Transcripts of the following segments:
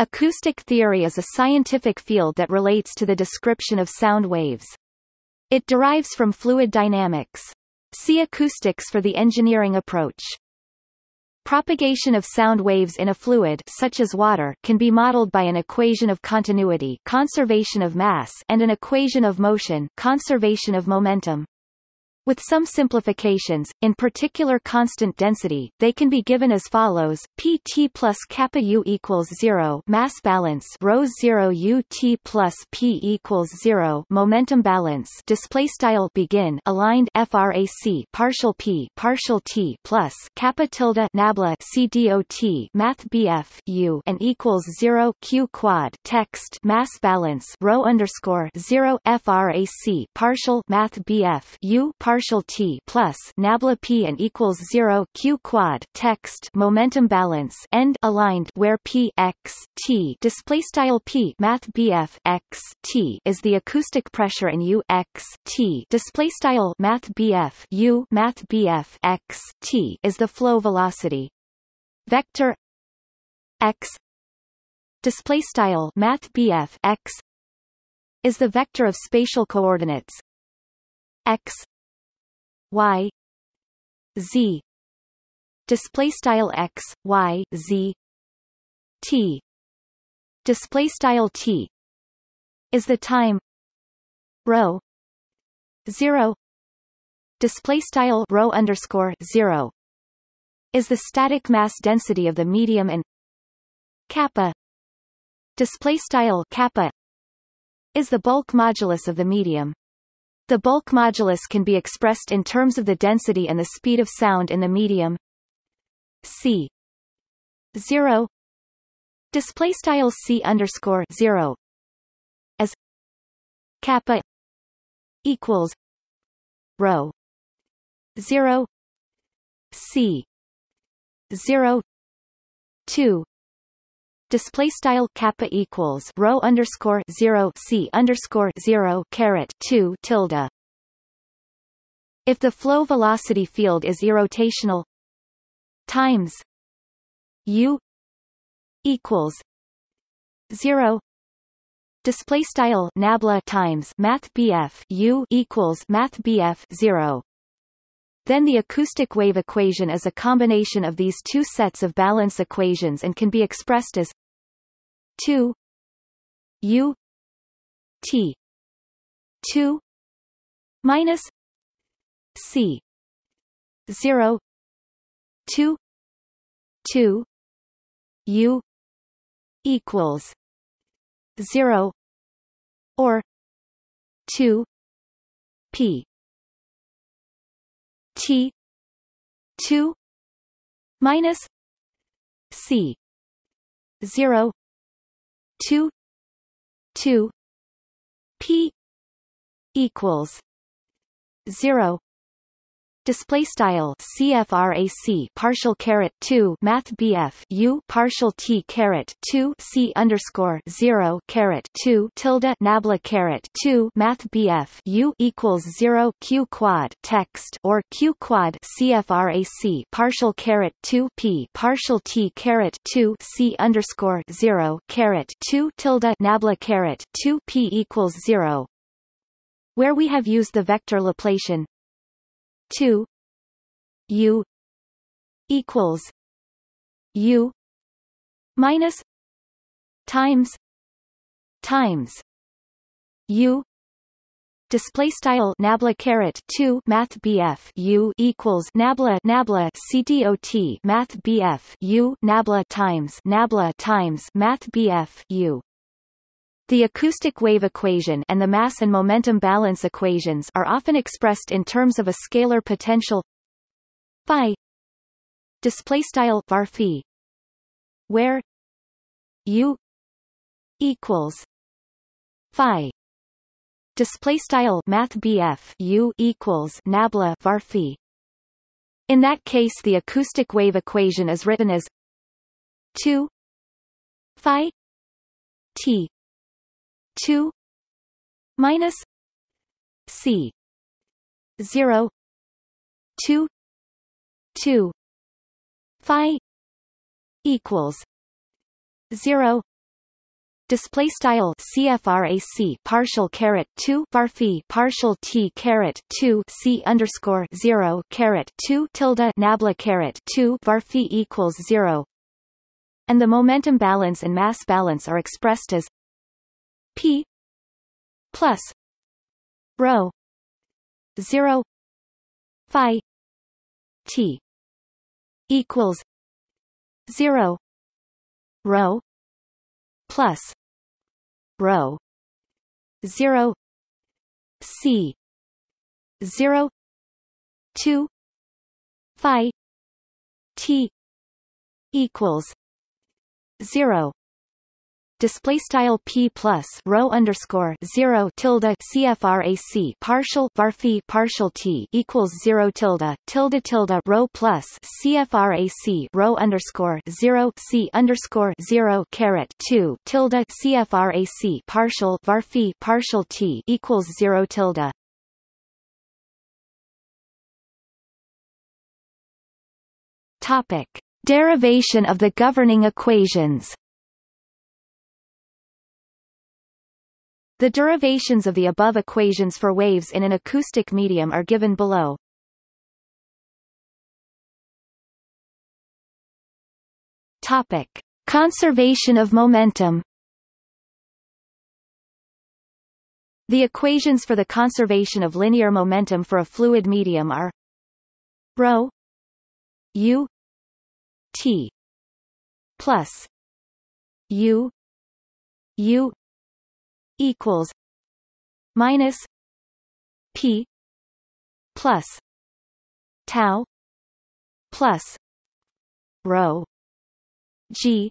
Acoustic theory is a scientific field that relates to the description of sound waves. It derives from fluid dynamics. See acoustics for the engineering approach. Propagation of sound waves in a fluid such as water can be modeled by an equation of continuity conservation of mass and an equation of motion conservation of momentum. With some simplifications, in particular constant density, they can be given as follows: Pt plus kappa u equals zero, mass balance rho zero ut plus p equals zero, momentum balance. Display style begin aligned frac partial p partial t plus kappa tilde nabla c dot math bf u and equals zero q quad text mass balance rho underscore zero frac partial math bf u partial partial t plus nabla p and equals zero q quad text momentum balance end aligned where p x t display style p math bf x t is the acoustic pressure and u x t display style math bf u math bf x t is the flow velocity. Vector x display style math bf x is the vector of spatial coordinates x y z. Display style x y z. T. Display style t. Is the time. Rho 0 display style rho underscore 0 is the static mass density of the medium and kappa. Display style kappa. Is the bulk modulus of the medium the bulk modulus can be expressed in terms of the density and the speed of sound in the medium. C. 0 display style c underscore 0 as kappa equals rho 0 c 0 2 display style kappa equals rho underscore zero c underscore zero caret two tilde. If the flow velocity field is irrotational, times u equals zero display style nabla times math bf u equals math bf zero then the acoustic wave equation is a combination of these two sets of balance equations and can be expressed as 2 u t 2 minus c 0 2 2 u equals 0 or 2 p. T two minus C zero two two P equals zero display style CFRAC partial caret 2 math BF U partial T caret 2 C underscore 0 caret 2 tilde nabla caret 2 math BF U equals 0 Q quad text or Q quad CFRAC partial caret 2 P partial T caret 2 C underscore 0 caret 2 tilde nabla caret 2 P equals 0 where we have used the vector Laplacian 2 u equals u minus times times u. Display style nabla caret 2 math bf u equals nabla nabla cdot math bf u nabla times nabla times math bf u the acoustic wave equation and the mass and momentum balance equations are often expressed in terms of a scalar potential phi display style var phi where u equals phi display style math u equals nabla var phi. In that case the acoustic wave equation is written as 2 phi t 2 minus c 0 2 2 phi equals 0 display style CFRAC partial caret 2 varphi partial T caret 2 C underscore 0 caret 2 tilde nabla caret 2 varphi equals 0 and the momentum balance and mass balance are expressed as P plus rho 0 phi T equals 0 rho plus rho 0 c 0 2 phi t equals 0 display style p plus rho underscore zero tilde cfrac partial varphi partial t equals zero tilde tilde tilde rho plus cfrac rho underscore zero c underscore zero caret two tilde cfrac partial varphi partial t equals zero tilde. Topic: Derivation of the governing equations. The derivations of the above equations for waves in an acoustic medium are given below. Topic: Conservation of momentum. The equations for the conservation of linear momentum for a fluid medium are rho u t plus u u equals minus P plus tau plus rho G.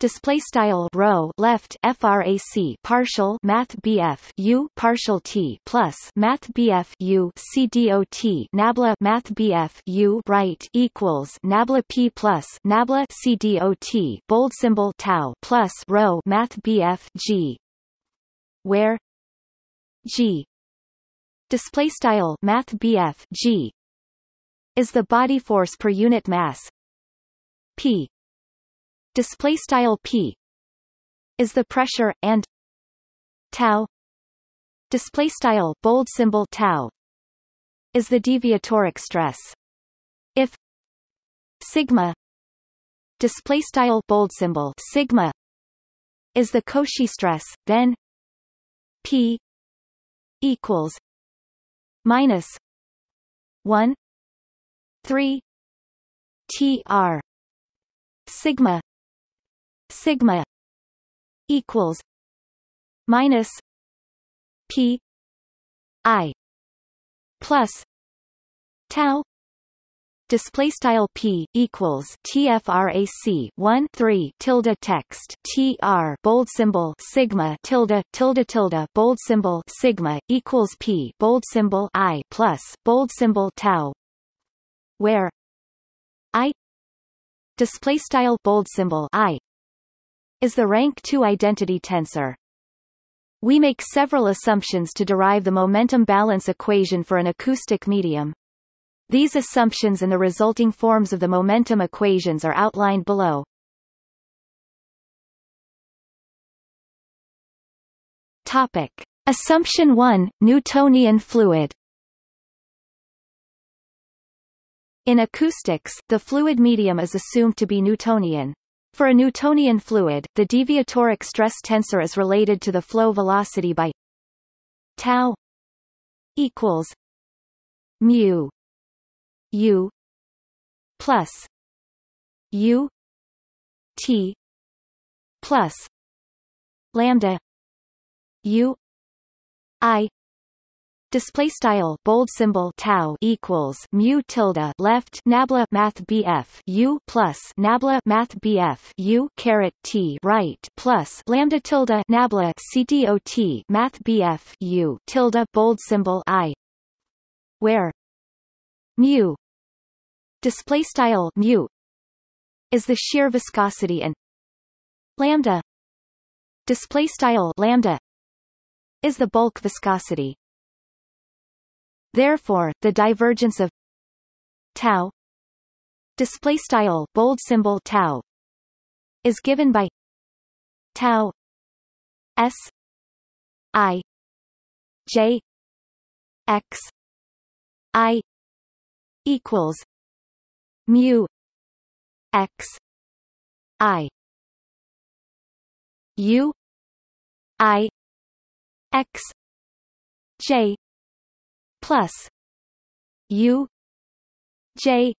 Display style rho left frac partial math bf u partial t plus math bf u c dot nabla math bf u right equals nabla p plus nabla c dot bold symbol tau plus rho math bf g where g display style math BF g is the body force per unit mass. P display style p is the pressure and tau display style bold symbol tau is the deviatoric stress. If sigma display style bold symbol sigma is the Cauchy stress then P equals minus one three T R sigma sigma equals minus P I plus tau display style p equals tfrac 1 3 tilde text tr bold symbol sigma tilde tilde tilde bold symbol sigma equals p bold symbol i plus bold symbol tau. Where i display style bold symbol i is the rank 2 identity tensor. We make several assumptions to derive the momentum balance equation for an acoustic medium these assumptions and the resulting forms of the momentum equations are outlined below. Topic. Assumption 1 Newtonian fluid In acoustics, the fluid medium is assumed to be Newtonian. For a Newtonian fluid, the deviatoric stress tensor is related to the flow velocity by tau equals mu U plus U T plus lambda U I Display style bold symbol tau equals mu tilde left nabla math bf u plus nabla math bf u caret t right plus lambda tilde nabla cdot math bf u tilde bold symbol i. Where mu. Display style mu is the shear viscosity and lambda. Display style lambda is the bulk viscosity. Therefore the divergence of tau display style bold symbol tau is given by tau S I J X I equals mu X I U I X J plus U J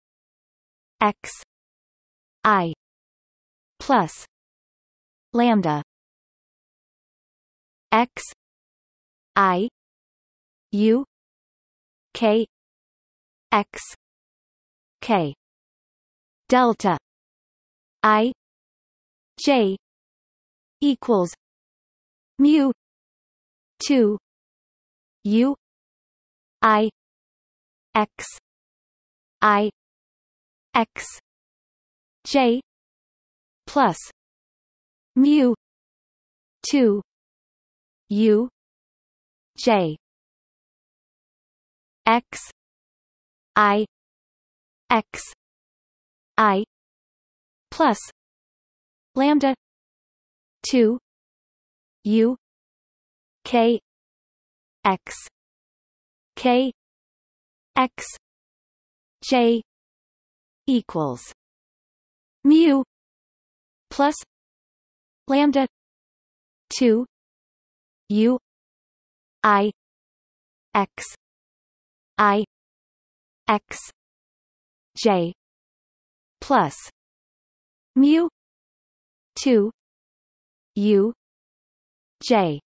X I plus lambda X I U K X K delta I J equals mu 2 U I X I X J plus mu 2 U J. X I X I plus lambda 2 U K X K X J equals mu plus lambda 2 U I X I X J plus mu 2 U J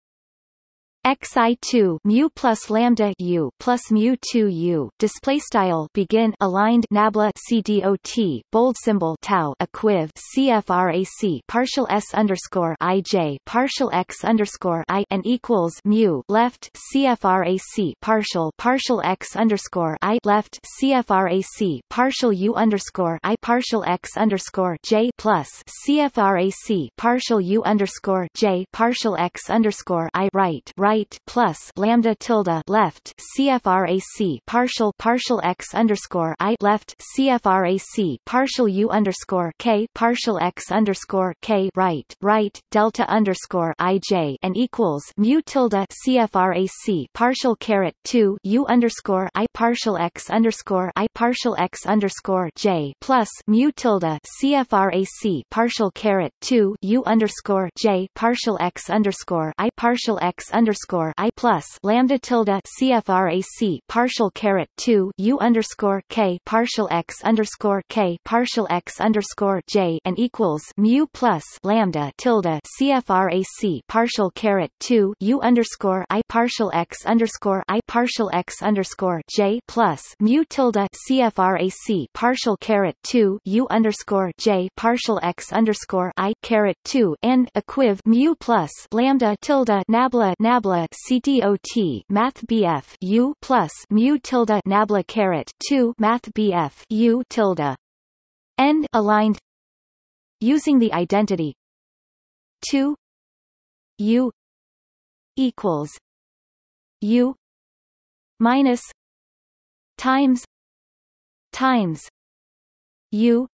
xi2 mu plus lambda u plus mu 2 u display style begin aligned nabla cdot bold symbol tau equiv cfrac partial s underscore ij partial x underscore i and equals mu left cfrac partial partial x underscore i left cfrac partial u underscore i partial x underscore j plus cfrac partial u underscore j partial x underscore i right right right plus lambda tilde left CFRAC partial partial x underscore I left CFRAC partial U underscore K partial x underscore K right right delta underscore IJ and equals mu tilde CFRAC partial caret two U underscore I partial x underscore I partial x underscore J plus mu tilde CFRAC partial caret two U underscore J partial x underscore I partial x underscore underscore I plus lambda tilde CFRAC partial caret two U underscore K partial x underscore K partial x underscore J and equals mu plus lambda tilde CFRAC partial caret two U underscore I partial x underscore I partial x underscore J plus mu tilde CFRAC partial caret two U underscore J partial x underscore I caret two and equiv mu plus lambda tilde nabla nabla nabla CDOT Math BF U plus mu tilde nabla caret 2 Math BF U tilde. End aligned. Using the identity. 2 U equals U minus times times U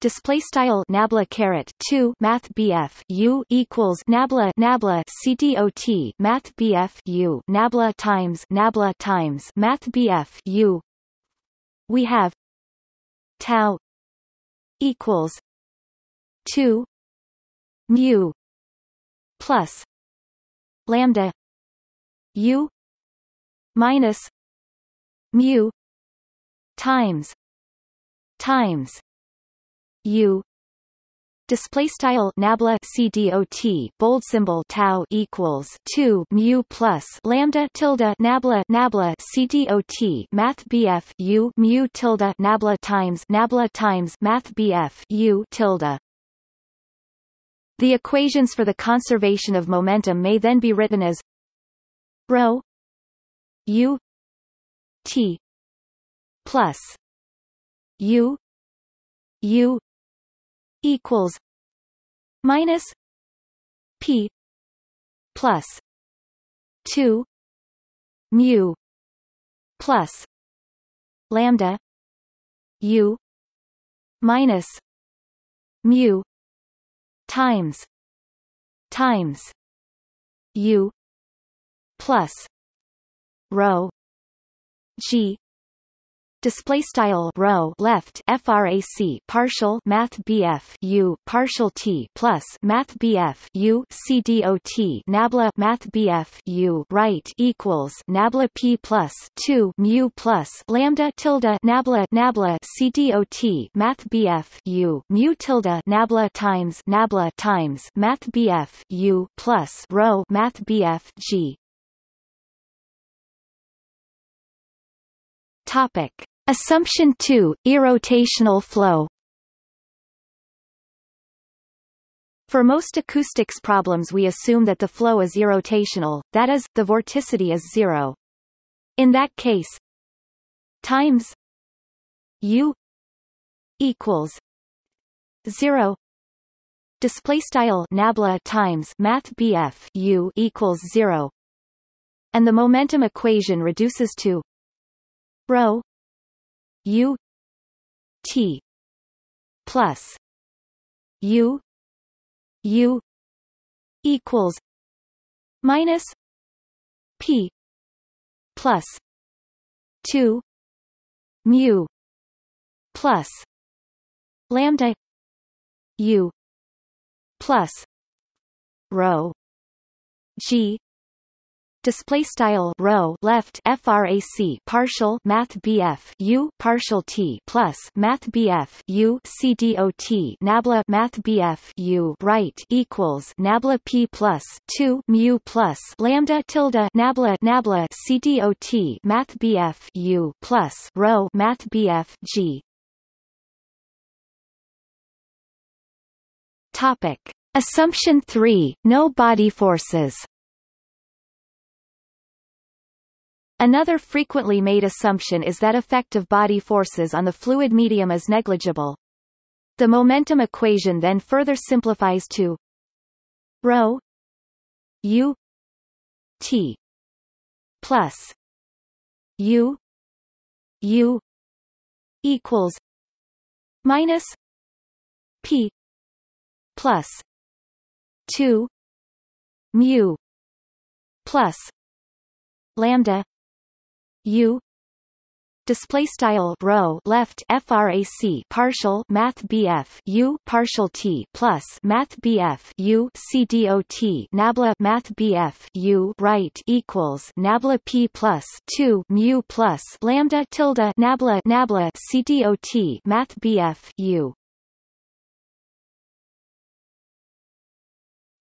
display style nabla caret 2 math bf u equals nabla nabla cdot math bf u nabla times nabla times math bf u. We have tau equals 2 mu plus lambda u minus mu times times U. Display style nabla cdot bold symbol tau equals 2 mu plus lambda tilde nabla nabla cdot math bf u mu tilde nabla times nabla times math bf u tilde. The equations for the conservation of momentum may then be written as rho u t plus u u equals minus p plus 2 mu plus lambda u minus mu times times u plus rho g display style rho left frac partial math bf u partial t plus math bf u c dot nabla math bf u right equals nabla p plus 2 mu plus lambda tilde nabla nabla c dot math bf u mu tilde nabla times nabla times math bf u plus rho math bf g Topic. Assumption 2, irrotational flow For most acoustics problems we assume that the flow is irrotational, that is, the vorticity is zero. In that case, times u equals 0 display style nabla times math bf u equals 0 and the momentum equation reduces to rho u t plus u u equals minus p plus 2 mu plus lambda u plus rho g display style rho left frac partial math bf u partial t plus math bf u c dot nabla math bf u right equals nabla p plus 2 mu plus lambda tilde nabla nabla c dot math bf u plus rho math bf g. Topic. Assumption 3 no body forces Another frequently made assumption is that effect of body forces on the fluid medium is negligible. The momentum equation then further simplifies to rho u t plus u u equals minus p plus 2 mu plus lambda U. Display style rho left frac partial math bf u partial t plus math bf u c dot nabla math bf u right equals nabla p plus 2 mu plus lambda tilde nabla nabla c dot math bf u.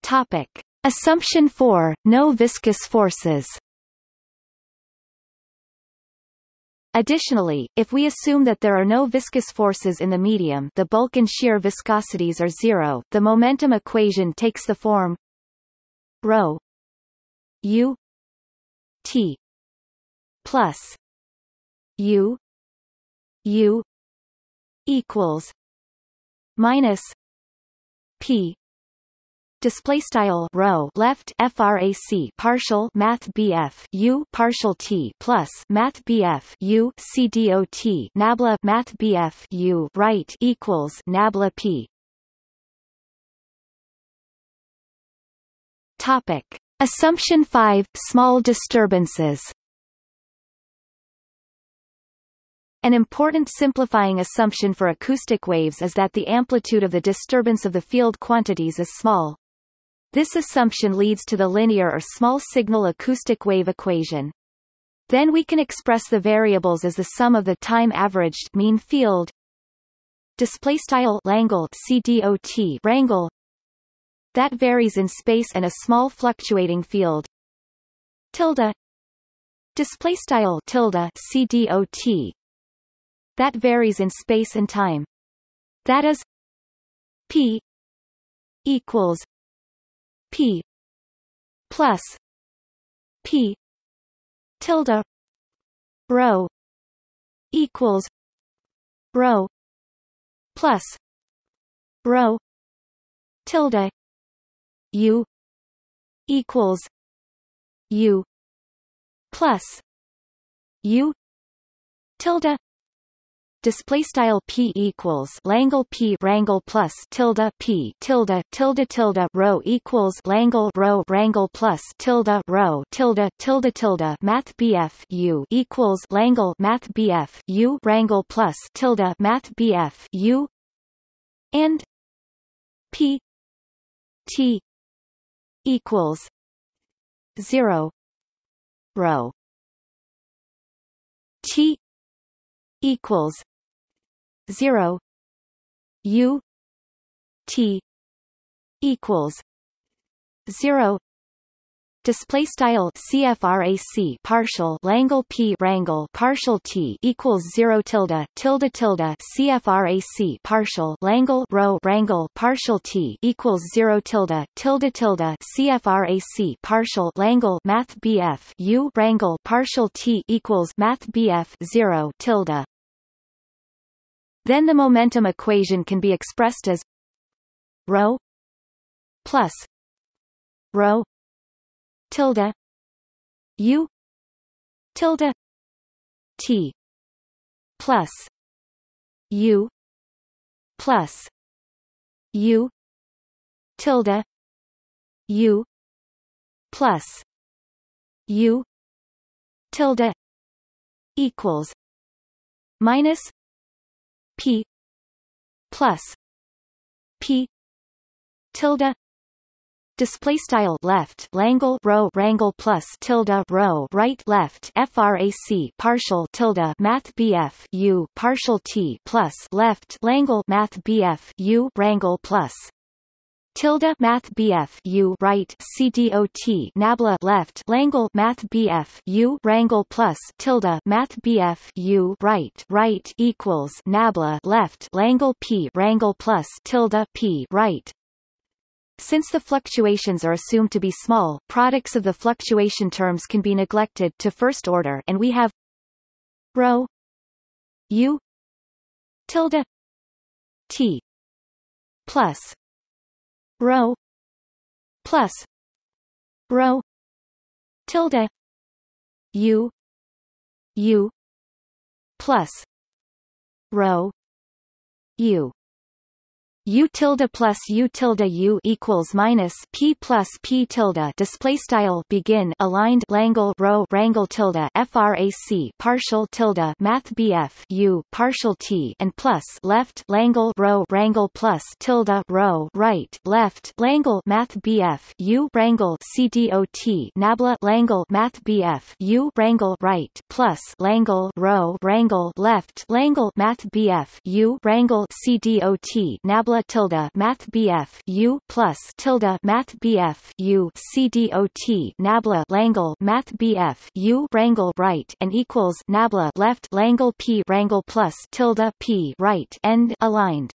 Topic. Assumption 4 no viscous forces Additionally, if we assume that there are no viscous forces in the medium the bulk and shear viscosities are zero, the momentum equation takes the form rho u t plus u u equals minus p display style rho left frac partial math bf u partial t plus math bf u c dot nabla math bf u right equals nabla p. Topic. Assumption 5 small disturbances. An important simplifying assumption for acoustic waves is that the amplitude of the disturbance of the field quantities is small. This assumption leads to the linear or small signal acoustic wave equation. Then we can express the variables as the sum of the time averaged mean field display style Langle CDOT wrangle that varies in space and a small fluctuating field. Tilde. Display style tilde CDOT that varies in space and time. That is p equals P plus P tilde rho equals rho plus rho tilde U equals U plus U tilde display style p equals Langle p wrangle plus tilde p tilde tilde tilde rho equals Langle rho wrangle plus tilde rho tilde tilde tilde math bf u equals Langle math bf u wrangle plus tilde math bf u and p t equals 0 row t equals 0 u t equals 0 display style CFRAC partial Langle P wrangle partial T equals 0 tilde tilde tilde CFRAC partial Langle rho wrangle partial T equals 0 tilde tilde tilde CFRAC partial Langle math BF U wrangle partial T equals math BF 0 tilde then the momentum equation can be expressed as rho plus rho tilde u tilde t plus u plus u tilde u plus u tilde equals minus p plus p tilde display style left Langle rho wrangle plus tilde rho right left frac partial tilde math bf u partial t plus left Langle math bf u wrangle plus tilde math bf u right cdot nabla left Langle math bf u wrangle plus tilde math bf u right right equals nabla left Langle p wrangle plus tilde p right. Since the fluctuations are assumed to be small, products of the fluctuation terms can be neglected to first order and we have rho u tilde t plus rho plus rho tilde u u plus rho u U tilde plus U tilde U equals minus P plus P tilde. Display style begin. Aligned. Langle. Rho. Wrangle tilde. Frac partial tilde. Math BF U. Partial T and plus. Left. Langle. Rho. Wrangle plus tilde. Rho. Right. Left. Langle. Math BF U. Wrangle. CDOT nabla. Langle. Math BF U. Wrangle. Right. Plus. Langle. Rho. Wrangle. Left. Langle. Math BF U. Wrangle. CDOT nabla tilde math BF U plus tilde math BF U CDOT nabla Langle math BF U wrangle right and equals nabla left Langle P wrangle plus tilde P right end aligned.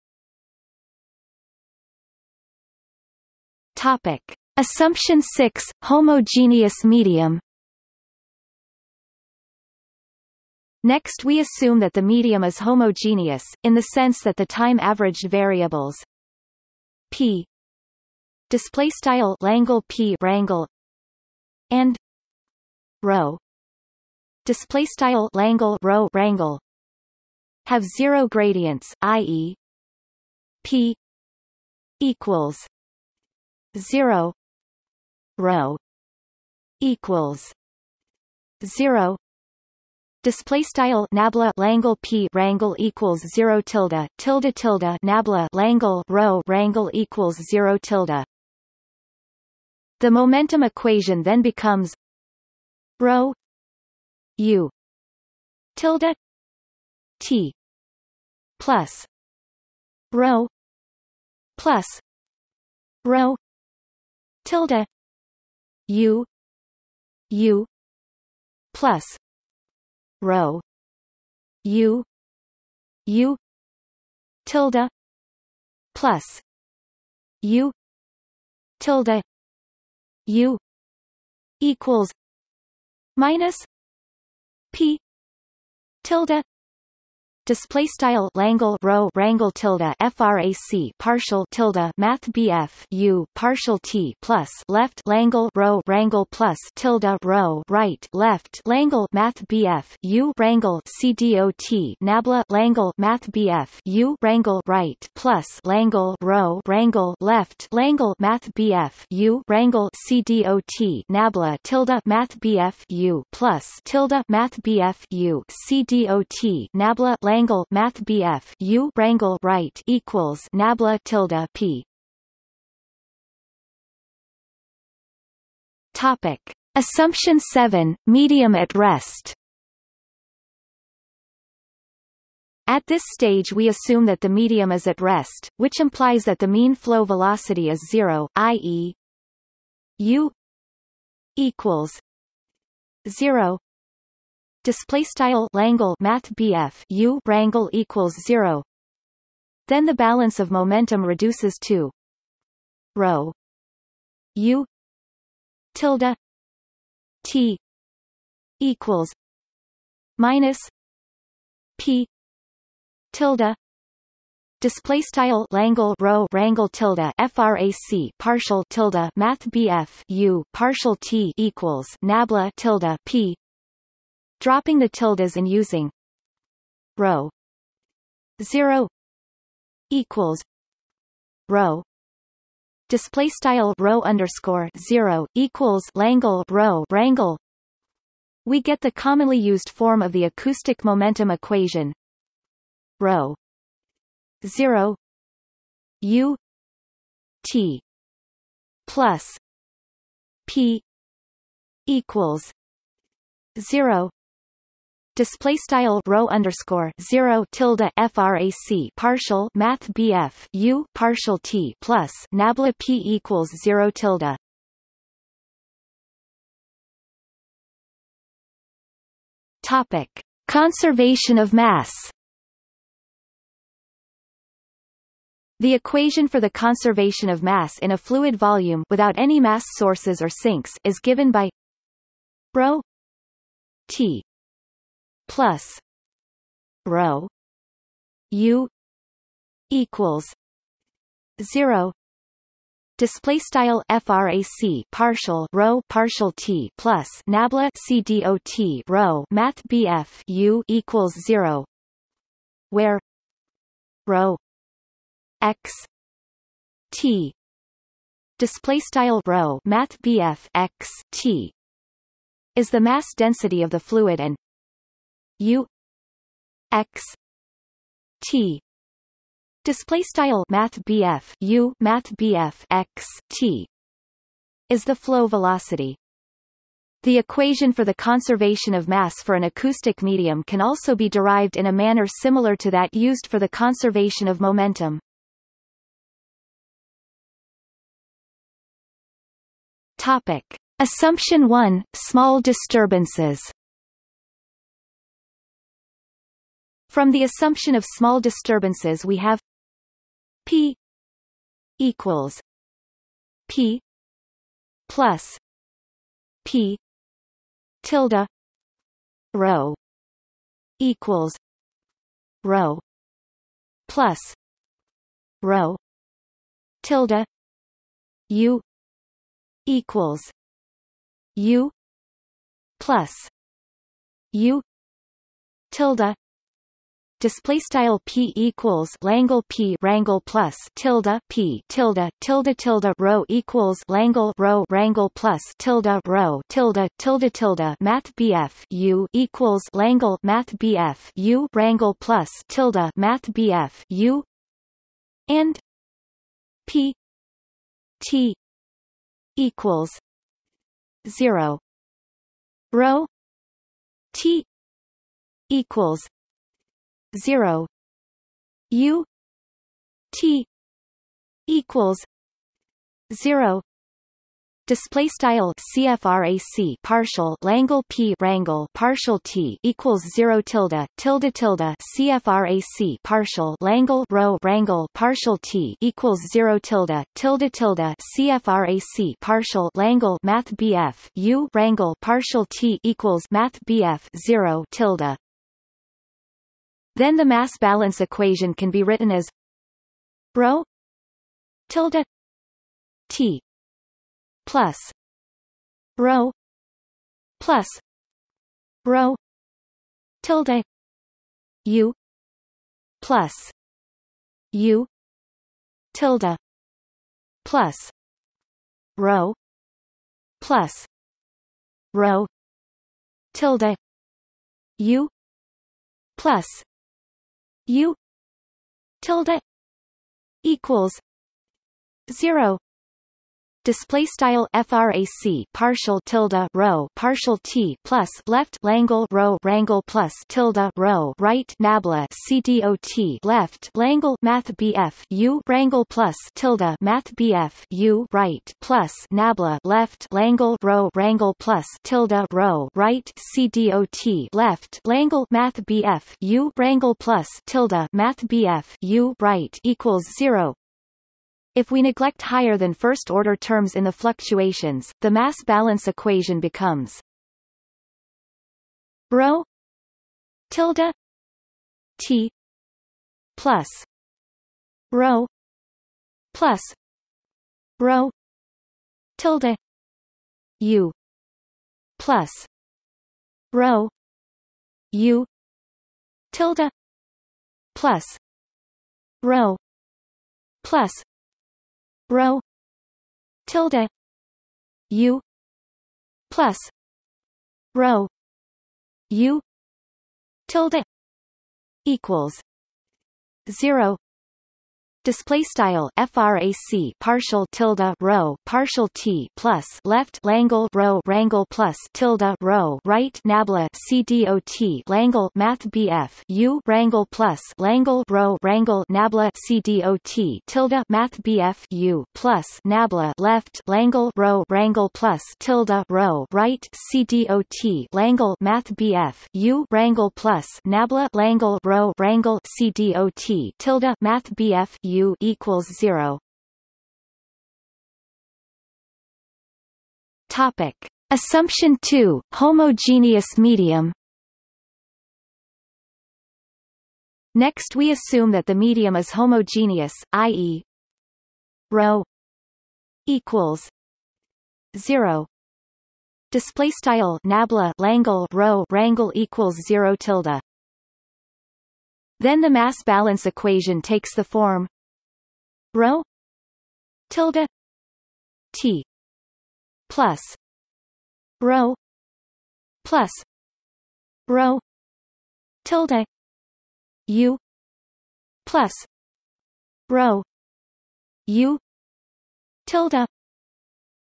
Topic Assumption 6 homogeneous medium Next we assume that the medium is homogeneous, in the sense that the time-averaged variables p Langle p wrangle and rho display style Langle rho wrangle have zero gradients, i.e. p equals zero rho equals zero Display style nabla Langle p wrangle equals zero tilde tilde tilde nabla Langle rho wrangle equals zero tilde. The momentum equation then becomes rho u tilde t plus rho plus rho tilde u u plus rho u. U. Tilde. Plus. U. Tilde. U. Equals. Minus. P. Tilde display style Langle rho wrangle tilde frac partial tilde math BF U partial T plus left Langle rho wrangle plus tilde rho right left Langle math BF U wrangle CDOT nabla Langle math BF U wrangle right plus Langle rho wrangle left Langle math BF U wrangle CDOT nabla tilde math BF U plus tilde math BF U CDOT nabla Wrangle Math BF U wrangle right equals Nabla tilde P Topic Assumption 7 Medium at rest At this stage we assume that the medium is at rest, which implies that the mean flow velocity is zero, i.e. u equals 0 display style Langle math BF U wrangle equals 0 then the balance of momentum reduces to rho U tilde T equals minus P tilde. Display style Langle rho wrangle tilde frac partial tilde math BF U partial T equals nabla tilde P dropping the tildes and using rho 0 equals rho display style rho underscore 0 equals Langle rho wrangle. We get the commonly used form of the acoustic momentum equation rho 0 u t plus p equals 0 display style rho underscore zero tilde frac partial math BF U partial T plus nabla P equals zero tilde. Topic: Conservation of mass. The equation for the conservation of mass in a fluid volume without any mass sources or sinks is given by rho T plus rho u equals 0 display style frac partial rho partial t plus nabla cdot rho math bf u equals 0 where rho x t display style rho math bf x t is the mass density of the fluid and U X T display style math BF U math BF X T is the flow velocity the equation for the conservation of mass for an acoustic medium can also be derived in a manner similar to that used for the conservation of momentum. Topic. Assumption 1 – Small disturbances From the assumption of small disturbances we have P equals P plus P tilde rho equals rho plus rho tilde U equals U plus U tilde display style p equals Langle p wrangle plus tilde p tilde tilde tilde rho equals Langle rho wrangle plus tilde rho tilde tilde tilde math bf u equals Langle math bf u wrangle plus tilde math bf u and p t equals 0 rho t equals 0 u t equals 0 display style CFRAC partial Langle P wrangle partial T equals 0 tilde tilde tilde CFRAC partial Langle rho wrangle partial T equals 0 tilde tilde tilde CFRAC partial Langle math BF U wrangle partial T equals math BF 0 tilde Then the mass balance equation can be written as rho tilde T plus rho plus rho tilde U plus U tilde plus rho plus rho tilde U plus U tilde equals zero display style frac partial tilde rho partial t plus left langle rho rangle plus tilde rho right nabla cdot left langle math bf u rangle plus tilde math bf u right plus nabla left langle rho rangle plus tilde rho right cdot left langle math bf u rangle plus tilde math bf u right equals 0 if we neglect higher than first-order terms in the fluctuations, the mass balance equation becomes rho tilde t plus rho plus rho tilde u plus rho u tilde plus rho plus rho tilde. U. Plus. Rho u. Tilde. Equals. 0 display style frac partial tilde rho partial t plus left langle rho rangle plus tilde rho right nabla cdot langle math bf u rangle plus langle rho rangle nabla cdot tilde math bf u plus nabla left langle rho rangle plus tilde rho right cdot langle math bf u rangle plus nabla langle rho rangle cdot tilde math bf U equals zero. Topic. Assumption 2, homogeneous medium Next we assume that the medium is homogeneous, i.e. rho equals 0 display style nabla langle rho rangle equals 0 tilde then the mass balance equation takes the form rho tilde t plus rho plus rho tilde u plus rho u tilde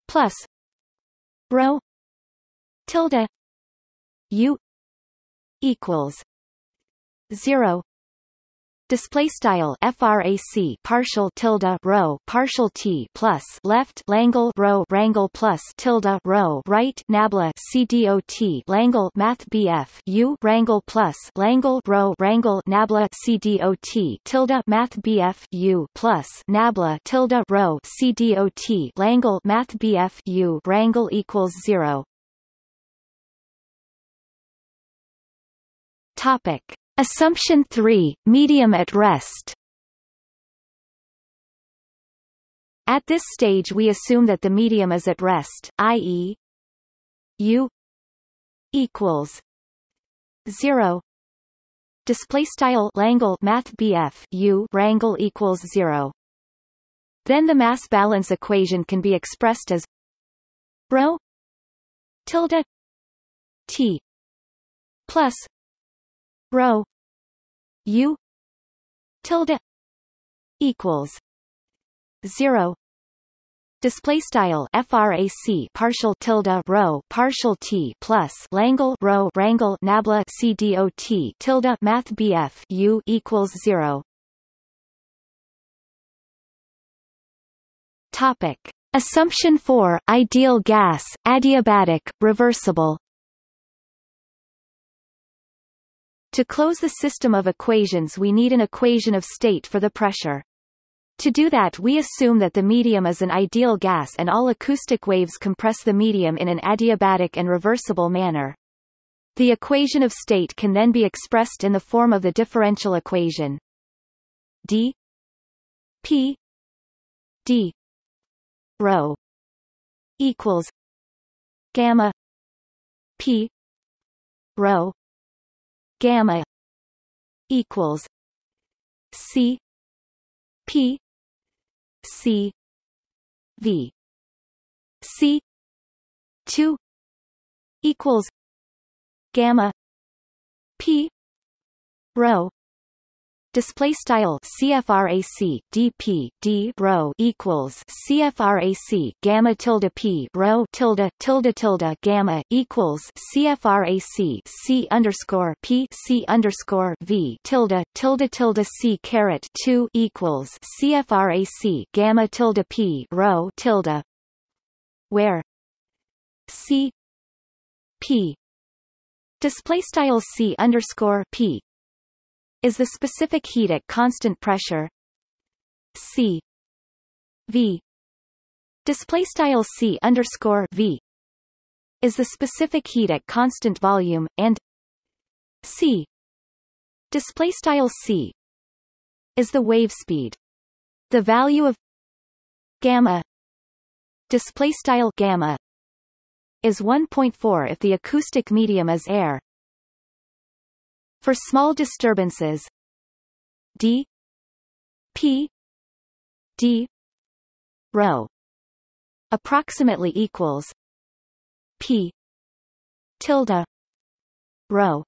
plus rho tilde u equals 0 display style frac partial tilde rho partial t plus left langle rho rangle plus tilde rho right nabla cdot langle math bf u rangle plus langle rho rangle nabla cdot tilde math bf u plus nabla tilde rho cdot langle math bf u rangle equals 0 topic Assumption 3, medium at rest. At this stage we assume that the medium is at rest, i.e. u equals 0 display style Langle math BF u rangle equals 0 then the mass balance equation can be expressed as rho tilde t plus rho u tilde equals 0 display style frac partial tilde rho partial t plus langle rho rangle nabla c dot tilde math bf u equals 0 topic. Assumption 4 ideal gas adiabatic reversible To close the system of equations we need an equation of state for the pressure. To do that we assume that the medium is an ideal gas and all acoustic waves compress the medium in an adiabatic and reversible manner. The equation of state can then be expressed in the form of the differential equation. D. P. D. Rho equals gamma p. Rho gamma equals c p c v. C 2 equals gamma p rho display style CFRAC DP D rho equals CFRAC gamma tilde P rho tilde tilde tilde gamma equals CFRAC C underscore P C underscore V tilde tilde tilde C caret two equals CFRAC gamma tilde P rho tilde where C P display style C underscore P is the specific heat at constant pressure. C. V. Display style C underscore V is the specific heat at constant volume and C. Display style C is the wave speed. The value of gamma display style gamma is 1.4 if the acoustic medium is air for small disturbances. D. P. D. Rho. Approximately equals p. Tilde. Rho.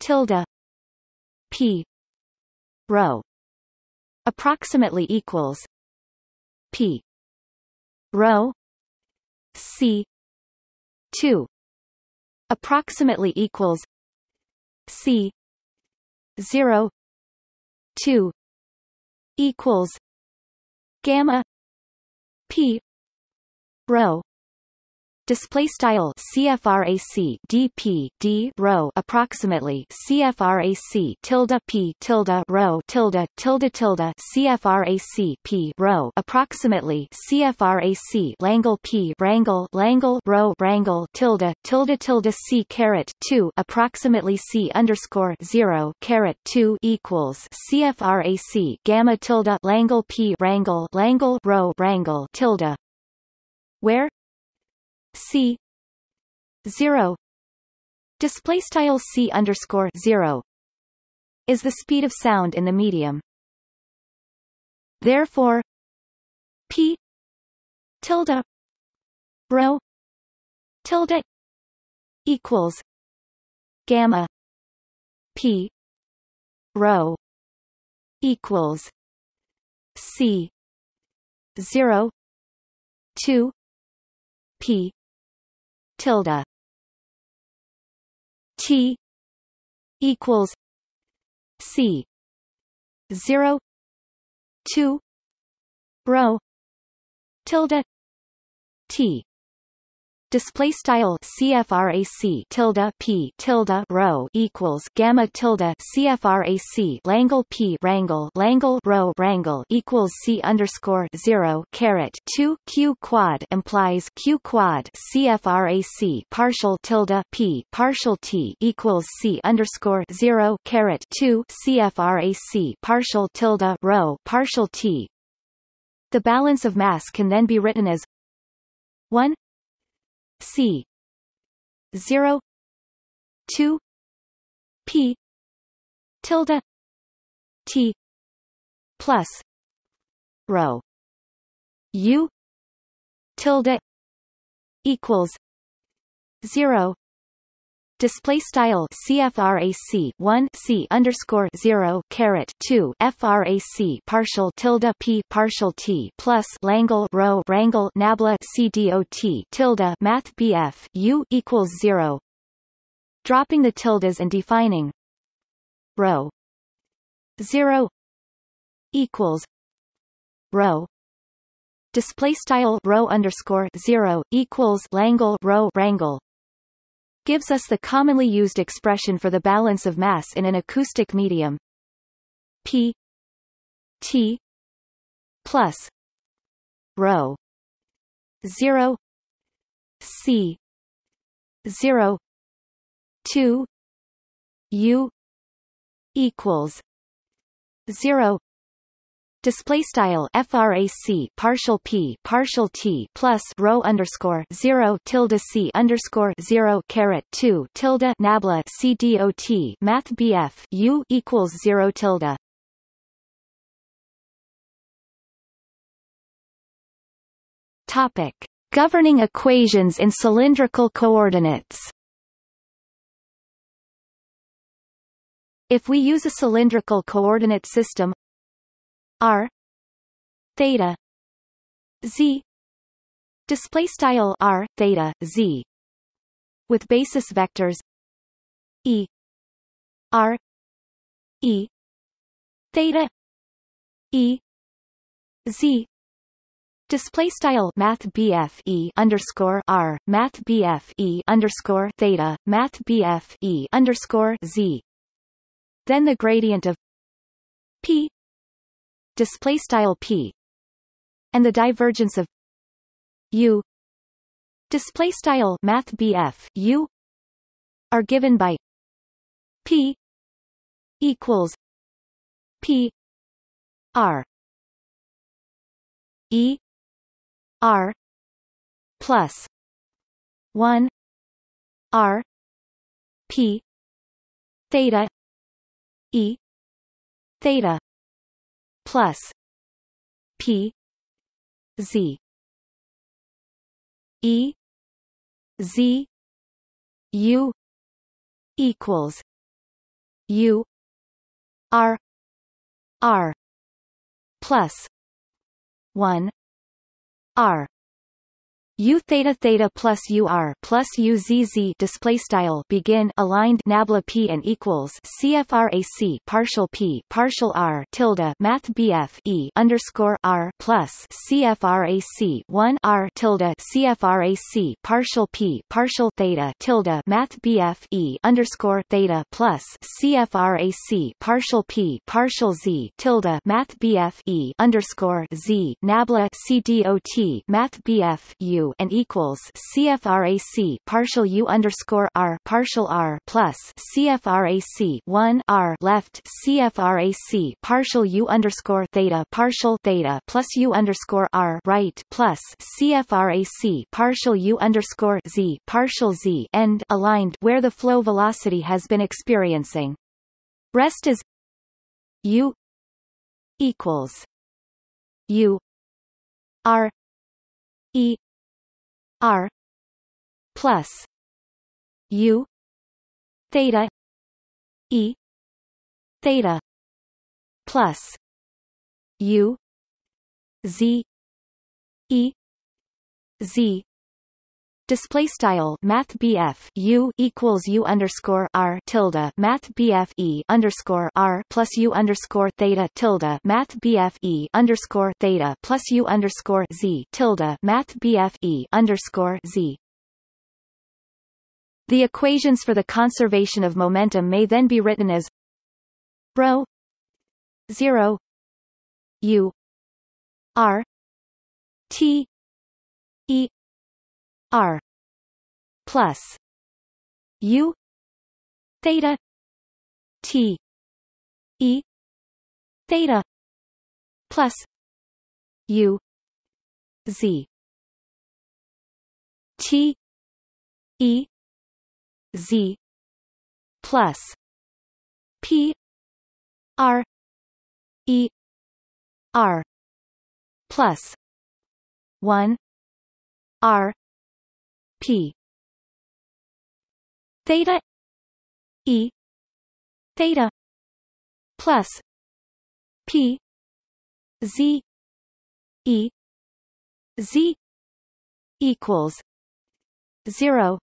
Tilde. P. Rho. Approximately equals p. Rho. C. 2 approximately equals C zero two equals gamma P rho display style CFRAC DP D rho approximately CFRAC tilde P tilde rho tilde tilde tilde CFRAC P rho approximately CFRAC Langle P rangle Langle rho rangle tilde tilde tilde C caret 2 approximately C underscore 0 caret 2 equals CFRAC gamma tilde Langle P rangle Langle rho rangle tilde. Where c. 0 display style c underscore 0 is the speed of sound in the medium. Therefore p tilde rho tilde equals gamma p rho equals c 0 2 p tilde. T equals C. Zero. Two. Rho. Tilde. T display style CFRAC tilde P tilde rho equals gamma tilde CFRAC Langle P rangle Langle rho rangle equals C underscore zero caret two Q quad implies Q quad CFRAC partial tilde P partial T equals C underscore zero caret two CFRAC partial tilde rho partial T. The balance of mass can then be written as 1 C. zero. two. P. tilde. T. plus. Rho. U. tilde equals zero display style CFRAC 1 C underscore 0 caret 2 FRAC partial tilde P partial T plus Langle rho rangle nabla CDOT tilde Math BF U equals 0 dropping the tildes and defining rho 0 equals rho display style rho underscore 0 equals Langle rho wrangle gives us the commonly used expression for the balance of mass in an acoustic medium. P T plus rho 0 C 0 two U equals zero display style frac partial p partial t plus rho underscore 0 tilde c underscore 0 caret 2 tilde nabla c dot math bf u equals 0 tilde. Topic. Governing equations in cylindrical coordinates. If we use a cylindrical coordinate system r. Theta. Z. Display style r theta z. With basis vectors. E. R. E. Theta. E. Z. Display style Math BF E underscore R Math BF E underscore Theta Math BF E underscore Z. Then the gradient of P display style p and the divergence of u display style math u are given by p equals p r e r plus 1 r p theta e theta plus P Z E Z U equals U R R plus one R U theta theta plus UR plus UZZ display style begin aligned nabla P and equals CFRAC partial P partial R tilde Math BF E underscore R plus CFRAC 1 R tilde CFRAC partial P partial theta tilde Math BF E underscore theta plus CFRAC partial P partial Z tilde Math BF E underscore Z nabla CDOT Math BF U and equals CFRAC partial U underscore R partial R plus CFRAC one R left CFRAC partial U underscore theta partial theta plus U underscore R right plus CFRAC partial U underscore Z partial Z end aligned where the flow velocity has been experiencing. Rest is U equals U R E R plus U theta E theta plus U Z E Z Display style Math BF U equals U underscore R tilde Math BF E underscore R plus U underscore theta tilde Math BF E underscore theta plus U underscore Z tilde Math BF E underscore Z. The equations for the conservation of momentum may then be written as rho zero U R T E R plus U theta T E theta plus U Z T E Z plus P R E R plus one R Theta E theta plus P Z E Z equals zero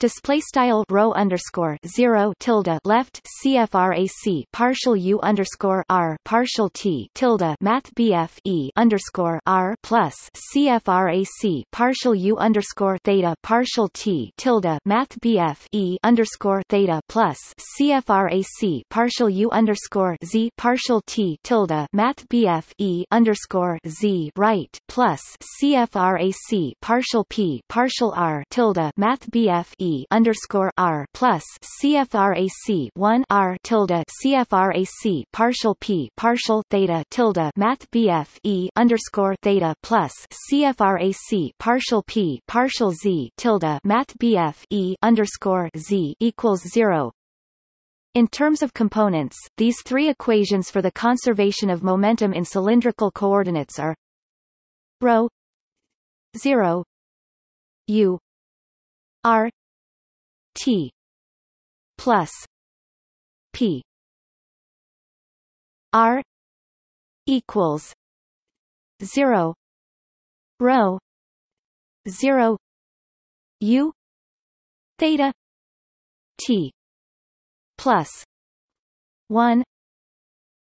display style rho underscore zero tilde left CFRAC partial U underscore R partial T tilde Math BF E underscore R plus CFRAC partial U underscore theta partial T tilde Math BF E underscore theta plus CFRAC partial U underscore Z partial T tilde Math BF E underscore Z right plus CFRAC partial P partial R tilde Math BF E Underscore R plus CFRAC one R tilde CFRAC partial P partial theta tilde Math BF E underscore theta plus CFRAC partial P partial Z tilde Math BF E underscore Z equals zero. In terms of components, these three equations for the conservation of momentum in cylindrical coordinates are rho 0 u r t plus p r equals 0 rho 0 u theta t plus 1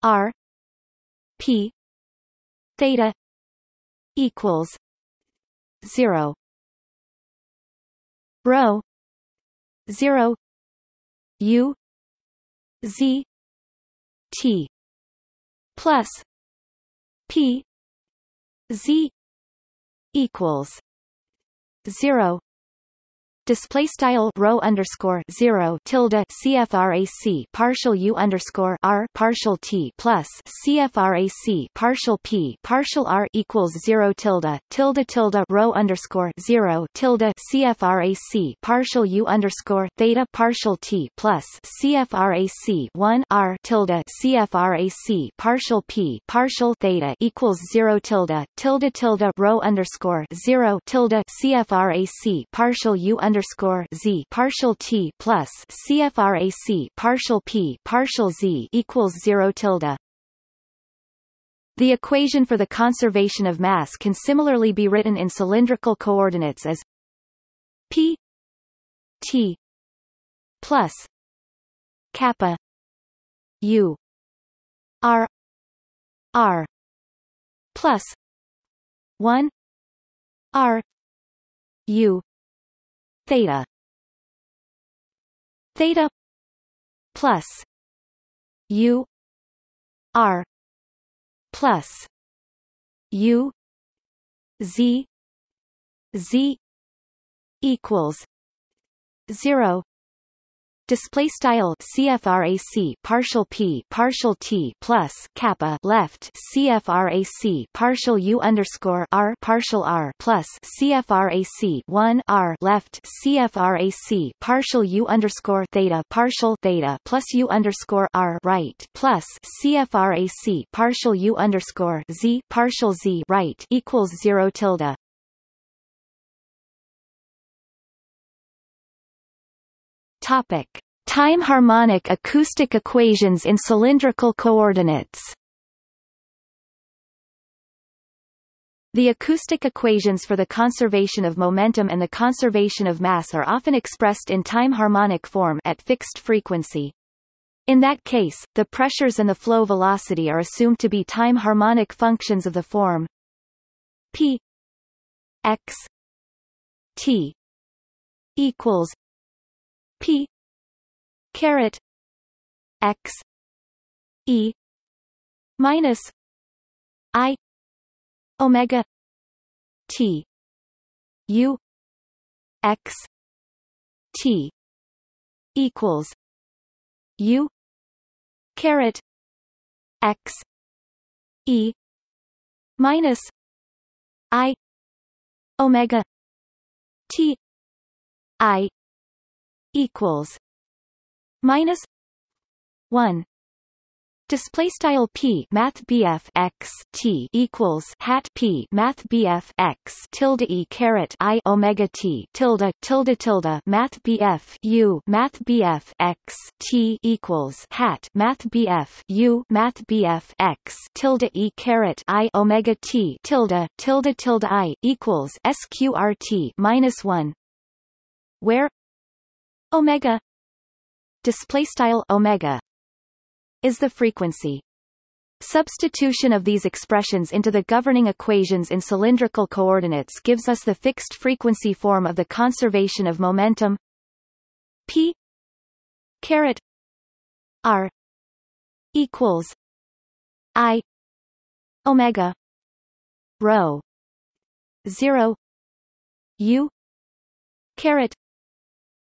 r p theta equals 0 rho 0 u z t plus p z equals 0 display style rho underscore zero tilde CFRAC partial U underscore R partial T plus CFRAC partial P partial R equals zero tilde tilde tilde rho underscore zero tilde CFRAC partial U underscore theta partial T plus CFRAC one R tilde CFRAC partial P partial theta equals zero tilde tilde tilde rho underscore zero tilde CFRAC partial U underscore underscore z partial t plus CFRAC partial p partial z equals zero tilde. The equation for the conservation of mass can similarly be written in cylindrical coordinates as p t plus kappa u r r plus 1 r u theta. Theta plus u r plus u z z equals 0 display style CFRAC partial P partial T plus kappa left CFRAC partial U underscore R partial R plus CFRAC 1 R left CFRAC partial U underscore theta partial theta plus U underscore R right plus CFRAC partial U underscore Z partial Z right equals zero tilde Topic: Time harmonic acoustic equations in cylindrical coordinates. The acoustic equations for the conservation of momentum and the conservation of mass are often expressed in time harmonic form at fixed frequency. In that case, the pressures and the flow velocity are assumed to be time harmonic functions of the form p x t equals p. Caret. X. E. Minus i. Omega. T. U. X. T. Equals u. Caret. X. E. Minus i. Omega. T. I equals minus 1 display style p math bf x t equals hat p math bf x tilde e caret i omega t tilde tilde tilde math bf u math bf x t equals hat math bf u math bf x tilde e caret i omega t tilde tilde tilde i equals sqrt minus 1 where omega. Display style omega is the frequency. Substitution of these expressions into the governing equations in cylindrical coordinates gives us the fixed frequency form of the conservation of momentum. P caret r equals i omega rho 0 u caret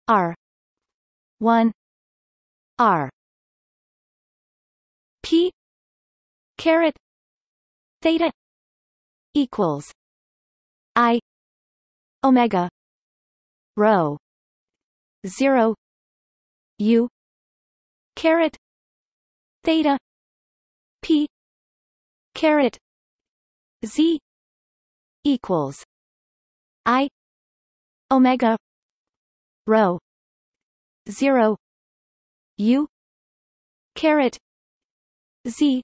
R one R P caret theta equals I omega rho zero U caret theta P caret Z equals I omega rho zero U caret Z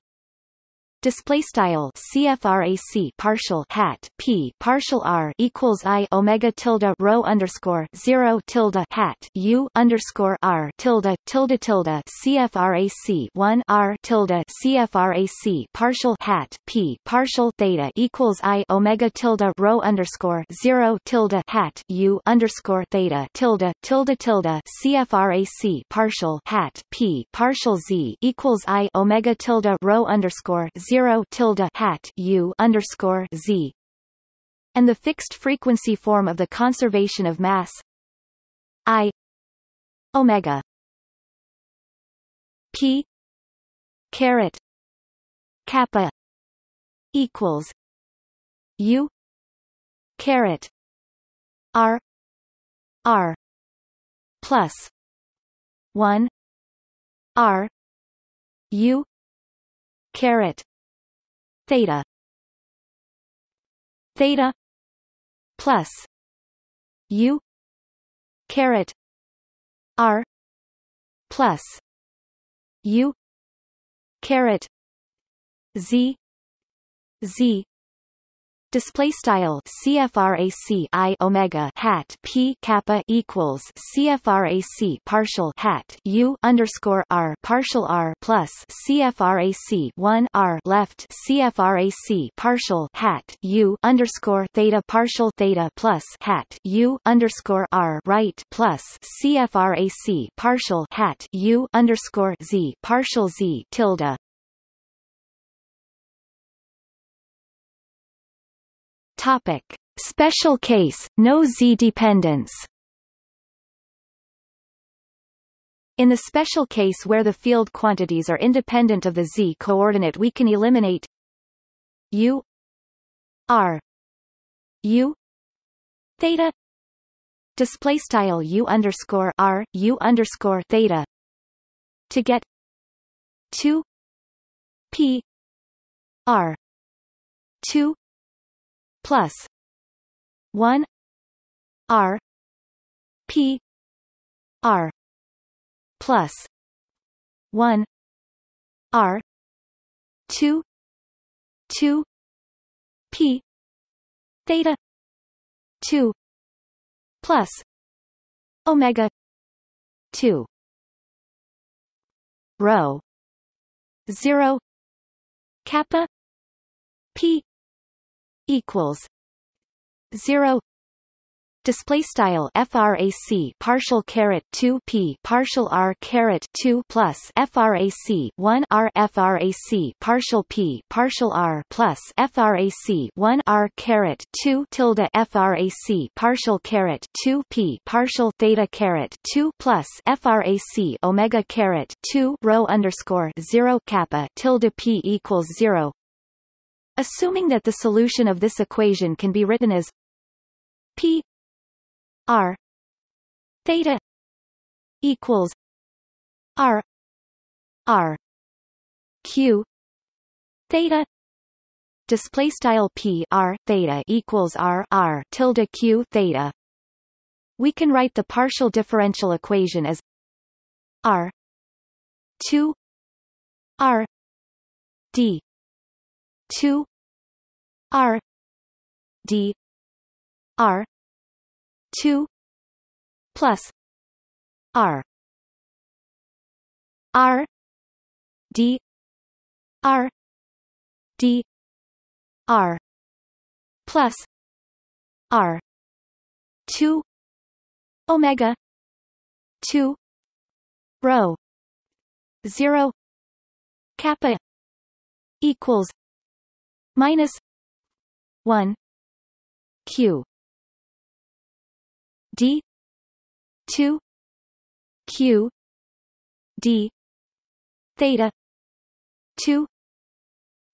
display style CFRAC partial hat P partial R equals I Omega tilde rho underscore zero tilde hat U underscore R tilde tilde tilde CFRAC one R tilde CFRAC partial hat P partial theta equals I Omega tilde rho underscore zero tilde hat U underscore theta tilde tilde tilde CFRAC partial hat P partial Z equals I Omega tilde rho underscore zero tilde hat U underscore Z. And the fixed frequency form of the conservation of mass I omega P caret kappa equals U caret R R plus one R U caret theta. Theta plus u caret r plus u caret z z Display style CFRAC I Omega hat P kappa equals CFRAC partial hat U underscore R partial R plus CFRAC one R left CFRAC partial hat U underscore theta partial theta plus hat U underscore R right plus CFRAC partial hat U underscore Z partial Z tilde Topic: Special case, no z-dependence. In the special case where the field quantities are independent of the z-coordinate we can eliminate u r u theta display style u underscore r u underscore theta to get 2 p r 2 plus 1 r p r plus 1 r 2 2 p theta 2 plus omega 2 rho 0 kappa p equals 0 display style frac partial caret 2 p partial r caret 2 plus frac 1 r frac partial p partial r plus frac 1 r caret 2 tilde frac partial caret 2 p partial theta caret 2 plus frac omega caret 2 rho underscore 0 kappa tilde p equals 0 Assuming that the solution of this equation can be written as P R theta equals R R Q theta display style P R theta equals R R tilde Q theta. We can write the partial differential equation as R 2 R D 2 R D R 2 plus R R D R D R plus R 2 omega 2 rho 0 kappa equals minus 1 q d 2 q d theta 2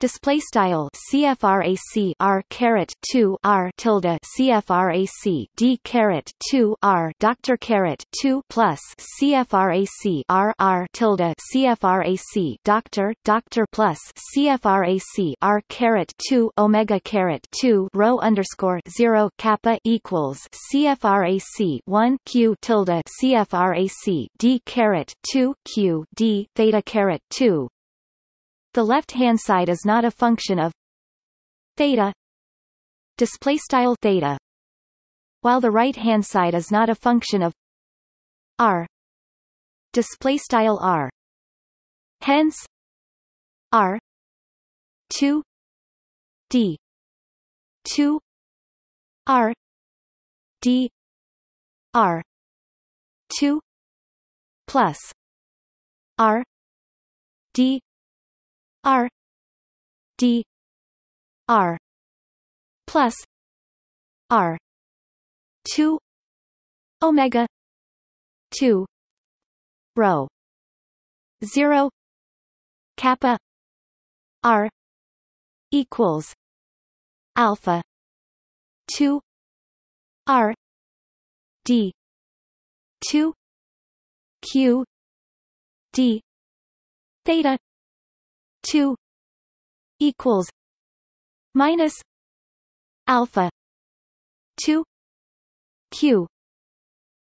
display style CFRAC R caret 2 R tilde CFRAC D caret 2 R doctor caret 2 plus CFRAC R R tilde CFRAC doctor doctor plus CFRAC R caret 2 Omega caret 2 rho underscore 0 kappa equals CFRAC 1 Q tilde CFRAC D caret 2 Q D theta caret 2 the left-hand side is not a function of theta. Display style theta. While the right-hand side is not a function of r. Display style r. Hence r 2 d 2 r d r 2 plus r d R D R plus R two Omega two rho zero kappa R equals alpha two R D two Q D theta 2 equals minus alpha 2 q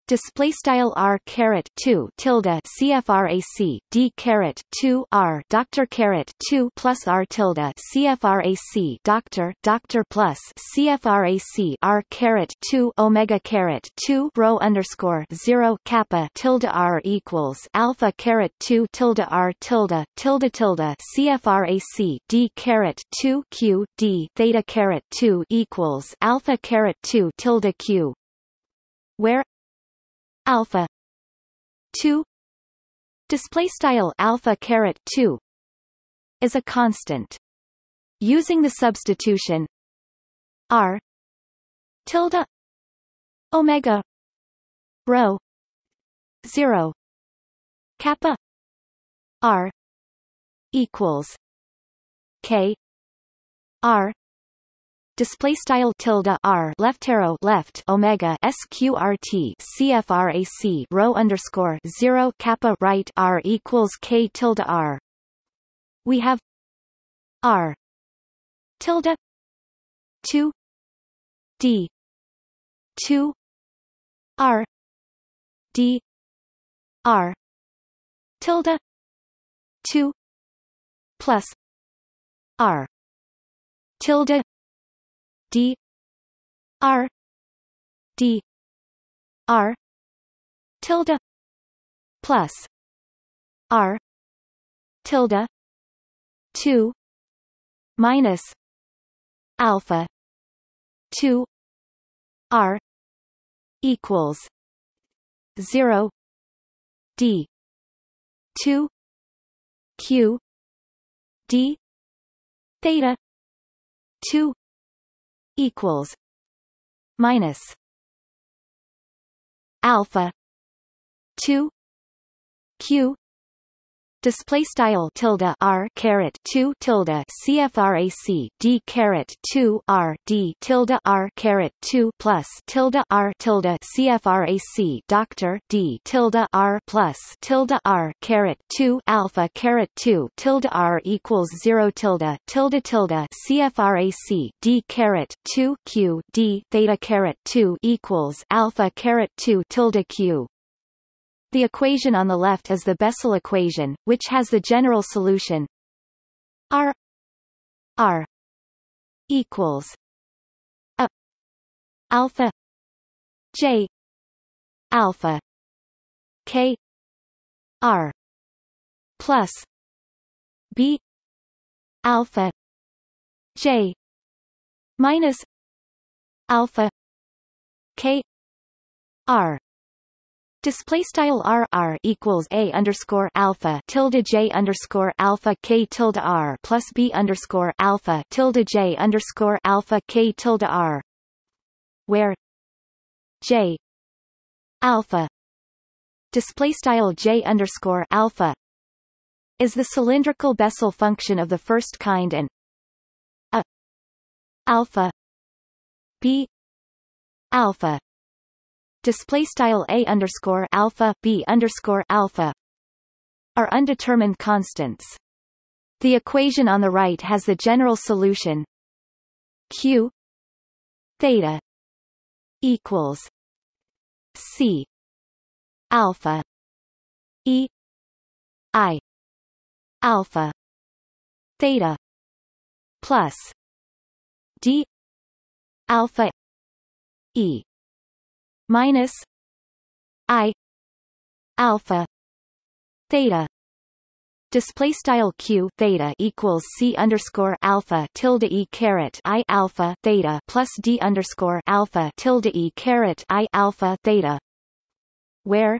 display style r caret 2 tilde cfrac d caret 2 r doctor caret 2 plus r tilde cfrac doctor doctor plus cfrac r caret 2 omega caret 2 rho underscore 0 kappa tilde r equals alpha caret 2 tilde r tilde tilde tilde cfrac d caret 2 q d theta caret 2 equals alpha caret 2 tilde q. Where alpha. 2 display style alpha caret 2 is a constant. Using the substitution r tilde omega rho 0 kappa r equals k r display style tilde r left arrow left omega sqrt cfrac rho underscore 0 kappa right r equals k tilde r. We have r tilde 2 d 2 r d r tilde 2 plus r tilde d r d r tilde plus r tilde 2 minus alpha 2 r equals 0 d 2 q d theta 2 equals minus alpha 2 q display style tilde r caret 2 tilde cfrac d caret 2 r d tilde r caret 2 plus tilde r tilde cfrac doctor d tilde r plus tilde r caret 2 alpha caret 2 tilde r equals 0 tilde tilde tilde cfrac d caret 2 q d theta caret 2 equals alpha caret 2 tilde q the equation on the left is the Bessel equation, which has the general solution R R equals a alpha J alpha K R plus B alpha J minus alpha K R Display style r r equals a underscore alpha tilde j underscore alpha k tilde r plus b underscore alpha tilde j underscore alpha k tilde r, where j alpha display style j underscore alpha is the cylindrical Bessel function of the first kind and a alpha b alpha display style a underscore alpha b underscore alpha are undetermined constants. The equation on the right has the general solution q theta equals c alpha e i alpha theta plus d alpha e minus i alpha theta. Display style q theta equals c underscore alpha tilde e caret i alpha theta plus d underscore alpha tilde e caret i alpha theta where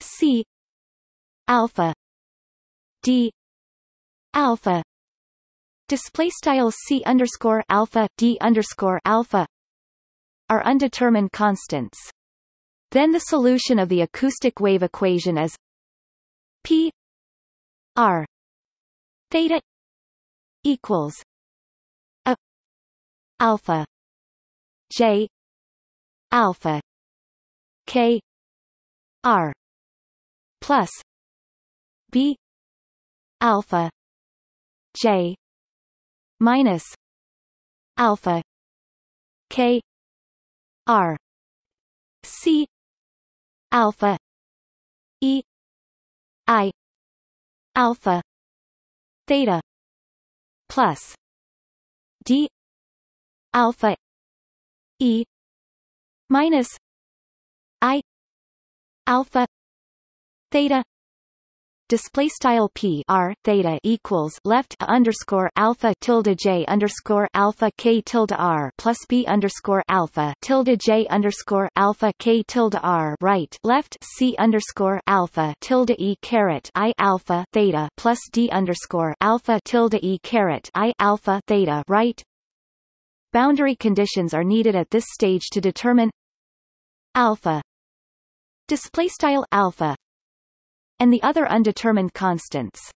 c alpha d alpha. Display style c underscore alpha d underscore alpha are undetermined constants. Then the solution of the acoustic wave equation is p r theta equals a alpha j alpha k r plus b alpha j minus alpha k r. C. Alpha. E. I. Alpha. Theta. Plus. D. Alpha. E. Minus. I. Alpha. Theta display style p r theta equals left underscore alpha tilde j underscore alpha k tilde r plus b underscore alpha tilde j underscore alpha k tilde r right left c underscore alpha tilde e caret i alpha theta plus d underscore alpha tilde e caret i alpha theta right. Boundary conditions are needed at this stage to determine alpha display style alpha and the other undetermined constants.